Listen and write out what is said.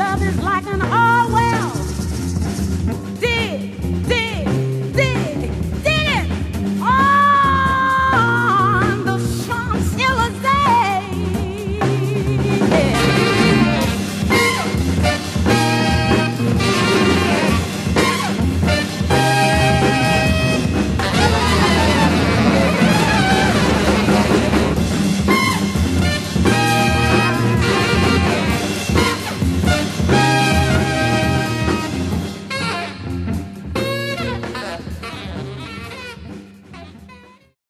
Love is like an